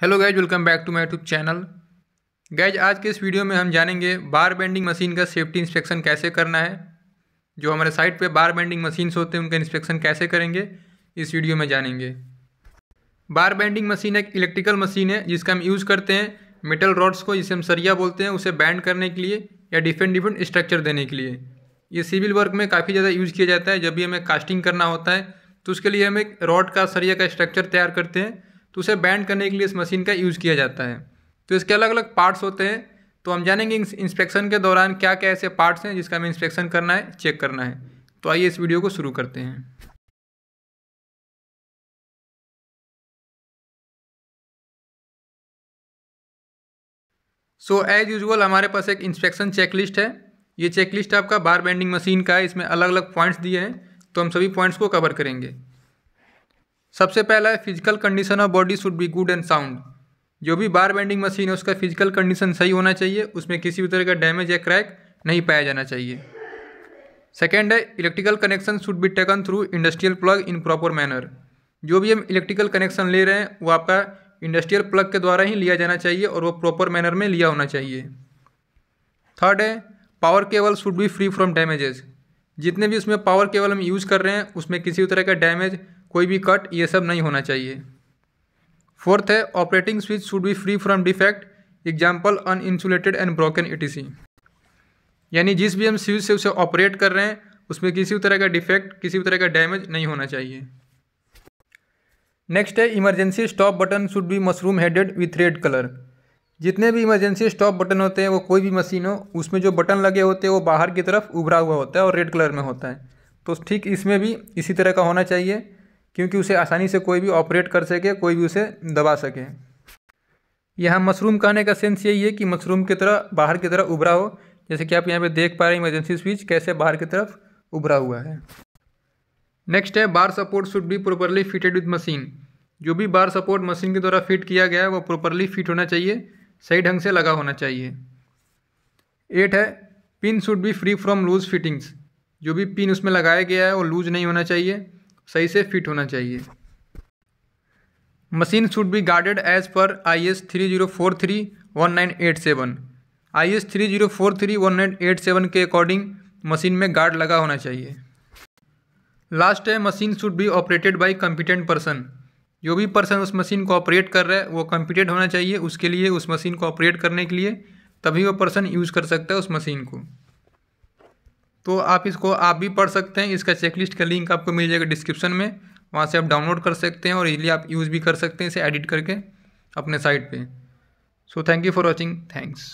Hello guys welcome back to my YouTube channel guys आज के इस वीडियो में हम जानेंगे बार बेंडिंग मशीन का सेफ्टी इंस्पेक्शन कैसे करना है। जो हमारे साइट पे बार बेंडिंग मशीन्स होते हैं, उनका इंस्पेक्शन कैसे करेंगे, इस वीडियो में जानेंगे। बार बेंडिंग मशीन एक इलेक्ट्रिकल मशीन है, जिसका हम यूज़ करते हैं मेटल रॉड्स को, जिसे हम सरिया बोलते हैं, उसे बैंड करने के लिए या डिफरेंट डिफरेंट स्ट्रक्चर देने के लिए। ये सिविल वर्क में काफ़ी ज़्यादा यूज़ किया जाता है, जब भी हमें कास्टिंग करना होता है तो उसके लिए हम एक रॉड का, सरिया का स्ट्रक्चर तैयार करते हैं। तो उसे बैंड करने के लिए इस मशीन का यूज़ किया जाता है। तो इसके अलग अलग पार्ट्स होते हैं। तो हम जानेंगे इंस्पेक्शन के दौरान क्या क्या ऐसे पार्ट्स हैं जिसका हमें इंस्पेक्शन करना है चेक करना है। तो आइए इस वीडियो को शुरू करते हैं। सो एज यूजल हमारे पास एक इंस्पेक्शन चेकलिस्ट है। ये चेकलिस्ट आपका बार बेंडिंग मशीन का है। इसमें अलग अलग पॉइंट्स दिए हैं। तो हम सभी पॉइंट्स को कवर करेंगे। सबसे पहला है physical condition of body should be good and sound जो भी बार बेंडिंग मशीन है, उसका फ़िज़िकल कंडीशन सही होना चाहिए, उसमें किसी भी तरह का डैमेज या क्रैक नहीं पाया जाना चाहिए। सेकेंड है electrical connection should be taken through industrial plug in proper manner जो भी हम इलेक्ट्रिकल कनेक्शन ले रहे हैं, वो आपका इंडस्ट्रियल प्लग के द्वारा ही लिया जाना चाहिए और वो प्रॉपर मैनर में लिया होना चाहिए। थर्ड है power cable should be free from damages जितने भी उसमें पावर केबल हम यूज़ कर रहे हैं, उसमें किसी भी तरह का डैमेज कोई भी कट ये सब नहीं होना चाहिए। फोर्थ है, operating switch should be free from defect. Example uninsulated and broken ई यानी जिस भी हम स्विच से उसे ऑपरेट कर रहे हैं, उसमें किसी भी तरह का डिफेक्ट किसी भी तरह का डैमेज नहीं होना चाहिए। नेक्स्ट है emergency stop button should be mushroom headed with red colour जितने भी इमरजेंसी स्टॉप बटन होते हैं, वो कोई भी मशीन हो, उसमें जो बटन लगे होते हैं, वो बाहर की तरफ़ उभरा हुआ होता है और रेड कलर में होता है। तो ठीक इसमें भी इसी तरह का होना चाहिए। क्योंकि उसे आसानी से कोई भी ऑपरेट कर सके, कोई भी उसे दबा सके। यहाँ मशरूम कहने का सेंस यही है कि मशरूम की तरह बाहर की तरफ़ उभरा हो। जैसे कि आप यहाँ पे देख पा रहे हैं इमरजेंसी स्विच कैसे बाहर की तरफ़ उभरा हुआ है। नेक्स्ट है bar support should be properly fitted with machine जो भी बार सपोर्ट मशीन के द्वारा फिट किया गया है, वो प्रॉपरली फिट होना चाहिए। सही ढंग से लगा होना चाहिए। एट है pin should be free from loose fittings जो भी पिन उसमें लगाया गया है, वो लूज नहीं होना चाहिए। सही से फिट होना चाहिए। Machine should be guarded as per I S three zero four three one nine eight seven I S three zero four three one nine eight seven के अकॉर्डिंग मशीन में गार्ड लगा होना चाहिए। लास्ट है machine should be operated by competent person जो भी person उस machine को ऑपरेट कर रहा है, वो कम्पिटेंट होना चाहिए उसके लिए, उस मशीन को ऑपरेट करने के लिए। तभी वो पर्सन यूज़ कर सकता है उस मशीन को। तो आप इसको, आप भी पढ़ सकते हैं। इसका चेकलिस्ट का लिंक आपको मिल जाएगा डिस्क्रिप्शन में। वहाँ से आप डाउनलोड कर सकते हैं और इजीली आप यूज़ भी कर सकते हैं इसे एडिट करके अपने साइट पे। So thank you for watching thanks